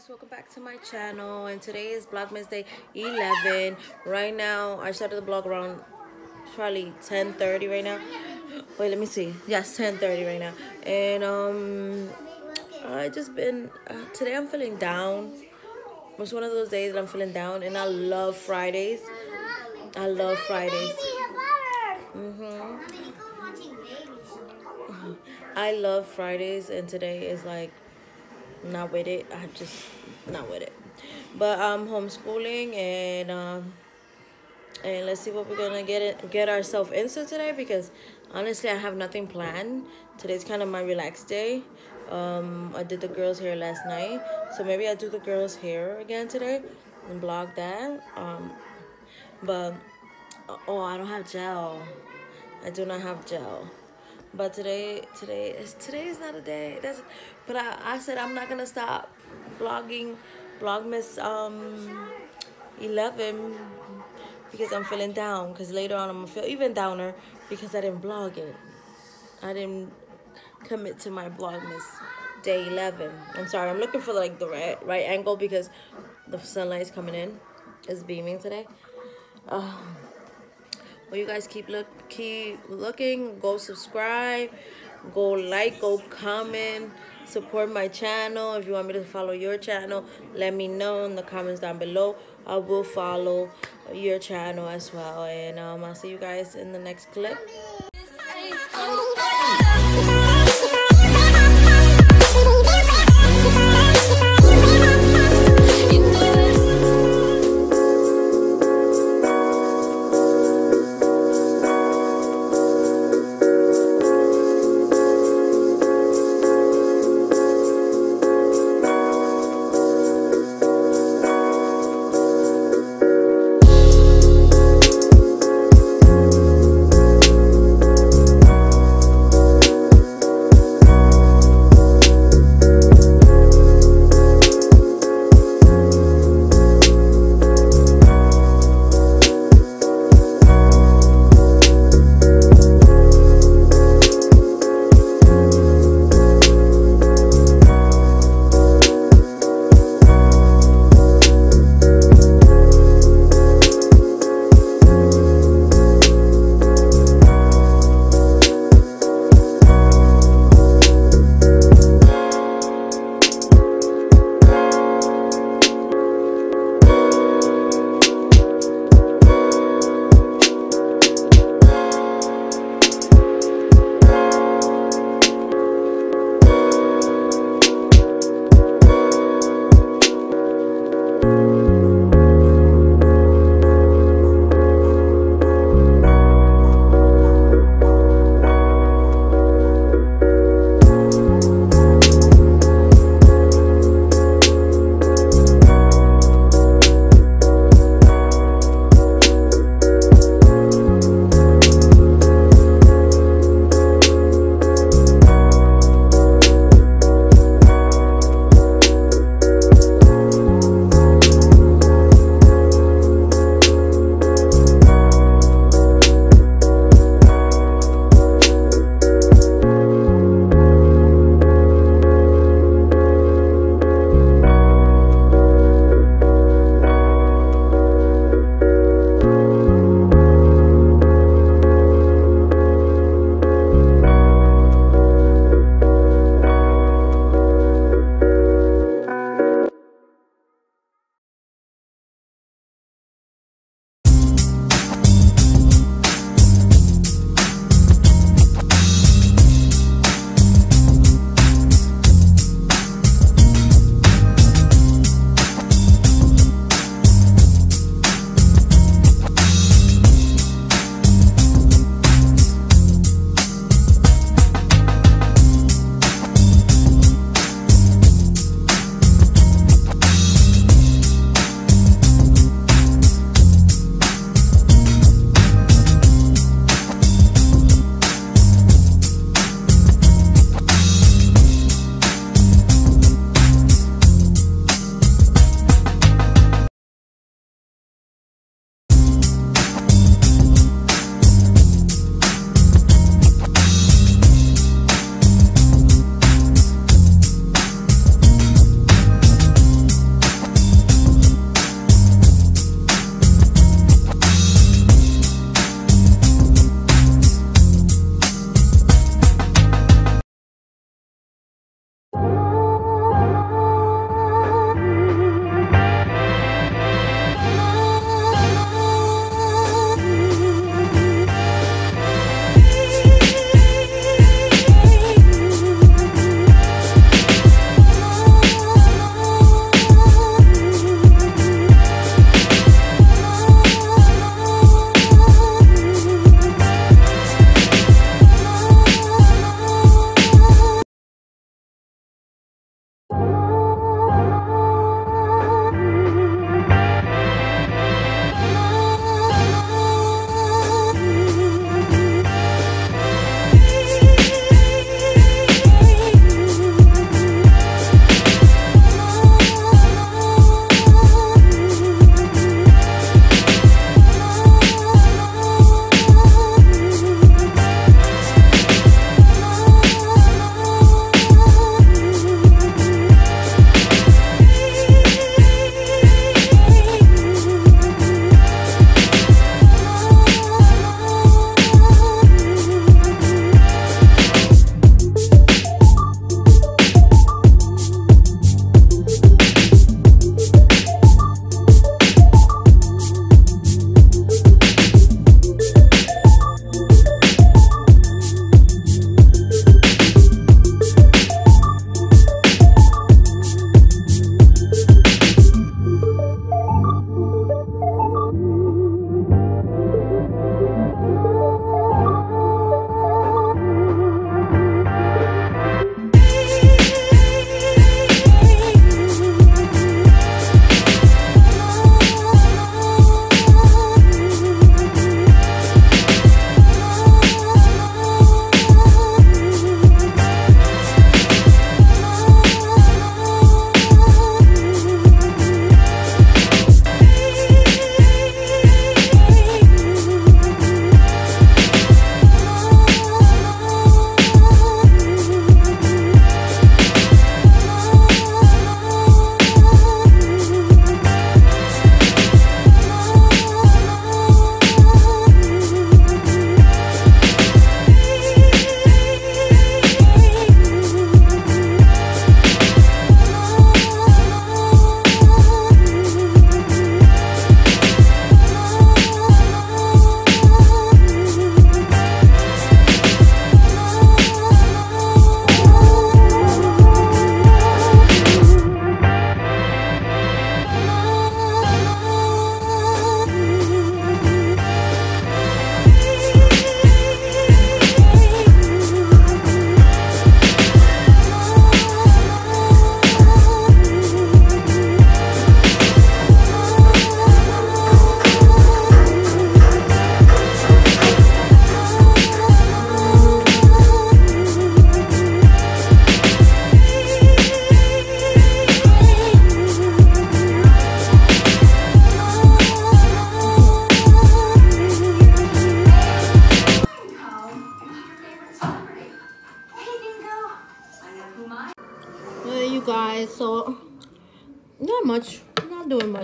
guys welcome back to my channel and today is vlogmas day 11 right now i started the vlog around probably 10 30 right now. Wait let me see. Yes 10 30 right now. And um i just been uh, today i'm feeling down. It's one of those days that i'm feeling down and i love fridays. I love fridays. Mm-hmm. I love fridays and today is like not with it. I just not with it. But I'm homeschooling and um and let's see what we're gonna get it get ourselves into today because honestly I have nothing planned. Today's kind of my relaxed day. Um I did the girls' hair last night. So maybe I'll do the girls' hair again today and blog that. Um but oh I don't have gel. I do not have gel but today today is today is not a day. That's but i i said i'm not gonna stop blogging vlogmas um 11 because i'm feeling down. Because later on i'm gonna feel even downer because i didn't blog it i didn't commit to my vlogmas day 11 i'm sorry i'm looking for like the right right angle because the sunlight is coming in. It's beaming today. Um well you guys keep look keep looking. Go subscribe. Go like go comment. Support my channel. If you want me to follow your channel let me know in the comments down below. I will follow your channel as well. And um, i'll see you guys in the next clip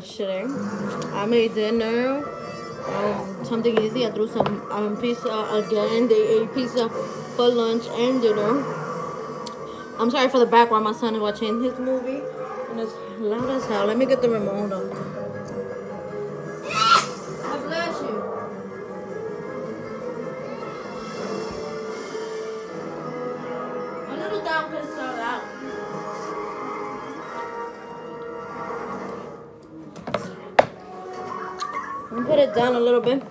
today. I made dinner. Um, something easy. I threw some um, pizza again. They ate pizza for lunch and dinner. I'm sorry for the background. My son is watching his movie. And it's loud as hell. Let me get the remote. Down a little bit.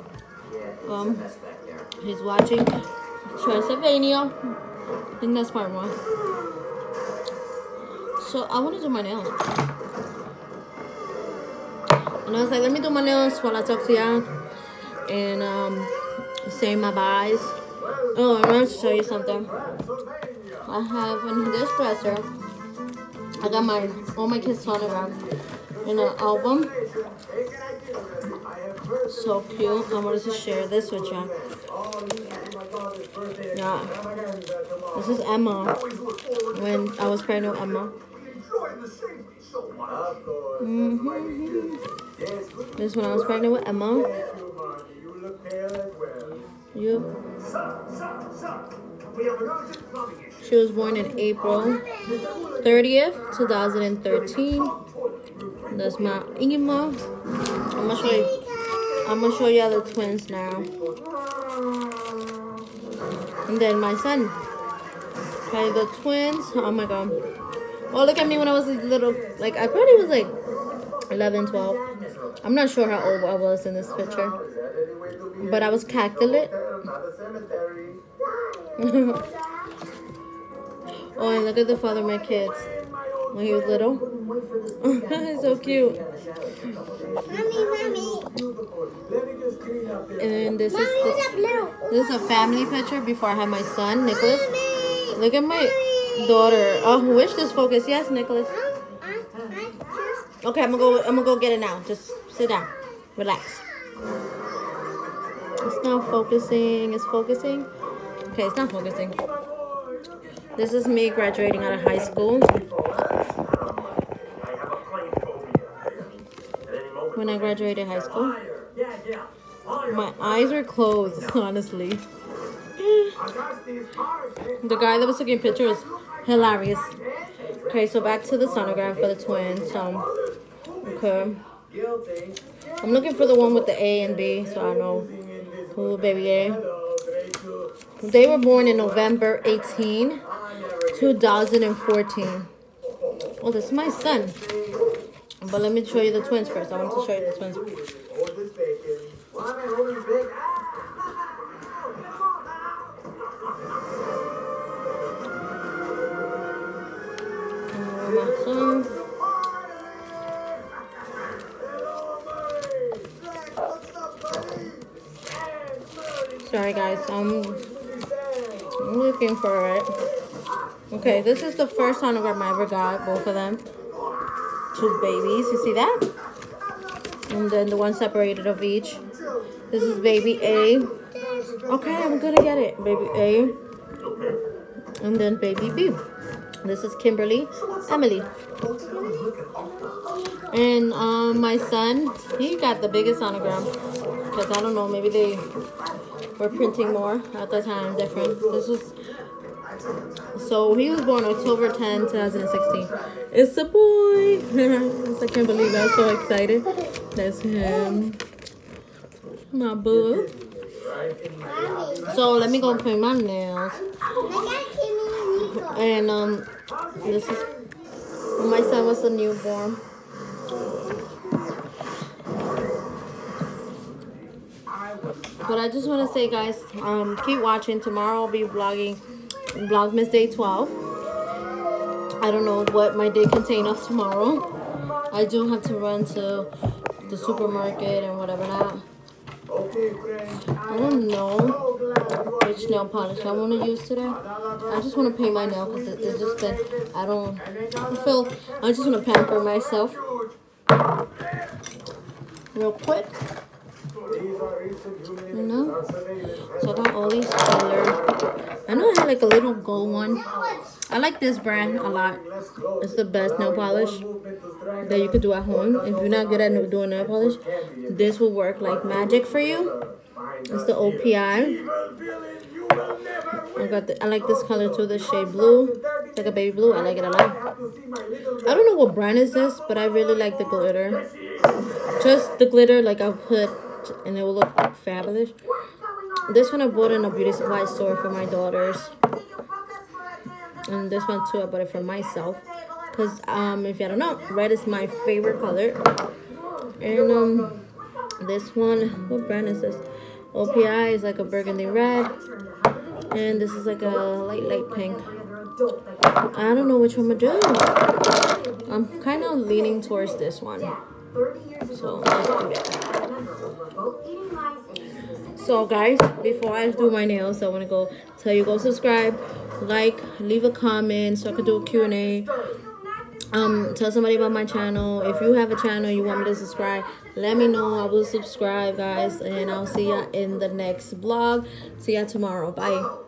Um, he's watching Transylvania. I think that's part one. So I want to do my nails. And I was like, let me do my nails while I talk to y'all. And um, say my buys. Oh, I want to show you something. I have in this dresser. I got my all my kids on around in an album. So cute. I wanted to share this with you. Yeah. This is Emma. When I was pregnant with Emma. Mm -hmm. This when I was pregnant with Emma. Yep. She was born in April 30th, 2013. That's my Emma. I'm gonna show you. I'm gonna show you the twins now. And then my son. Okay, the twins. Oh my god. Oh, look at me when I was a little. Like, I probably was like 11, 12. I'm not sure how old I was in this picture. But I was calculate. oh, and look at the father of my kids. When he was little. so cute. Mommy, mommy. And this is the, this is a family picture before I had my son, Nicholas. Mommy. Look at my daughter. Oh, wish this focus. Yes, Nicholas. I, I just Okay, I'm gonna go. I'm gonna go get it now. Just sit down, relax. It's not focusing. It's focusing. Okay, it's not focusing. This is me graduating out of high school. When I graduated high school, my eyes were closed. Honestly, the guy that was taking pictures, hilarious. Okay, so back to the sonogram for the twins. Okay. I'm looking for the one with the A and B, so I know who baby A. They were born in November 18, 2014. Well, this is my son. But let me show you the twins first. I want to show you the twins. Sorry, guys. I'm, I'm looking for it. Okay, this is the first sonogram I ever got. Both of them. Two babies. You see that? And then the one separated of each. This is baby A. Okay, I'm gonna get it. Baby A. And then baby B. This is Kimberly, Emily. And um, my son, he got the biggest sonogram. Because I don't know, maybe they were printing more at the time, different. This was, so he was born October 10, 2016. It's a boy. I can't believe. I'm so excited. That's him. My boo. So let me go paint my nails. And um, this is my son was a newborn. But I just want to say, guys, um, keep watching. Tomorrow I'll be vlogging Vlogmas Day 12. I don't know what my day contain of tomorrow. I do have to run to the supermarket and whatever not. I don't know which nail polish I want to use today. I just want to paint my nail because it, it's just been, I don't I feel, I just want to pamper myself real quick. You know? So I got all these colors. I know I had like a little gold one. I like this brand a lot. It's the best nail polish that you could do at home. If you're not good at doing nail polish, this will work like magic for you. It's the OPI. I got the, I like this color too, the shade blue. like a baby blue. I like it a lot. I don't know what brand is this, but I really like the glitter. Just the glitter, like I'll put, and it will look fabulous. This one I bought in a beauty supply store for my daughters. And this one too, I bought it for myself. Because um, if you don't know, red is my favorite color. And um, this one, what brand is this? OPI is like a burgundy red. And this is like a light, light pink. I don't know which one I'm going to do. I'm kind of leaning towards this one. So let's do it. So guys, before I do my nails, I want to go tell you go subscribe, like, leave a comment so I can do a Q&A. Um, tell somebody about my channel. If you have a channel you want me to subscribe, let me know. I will subscribe, guys. And I'll see you in the next vlog. See ya tomorrow. Bye.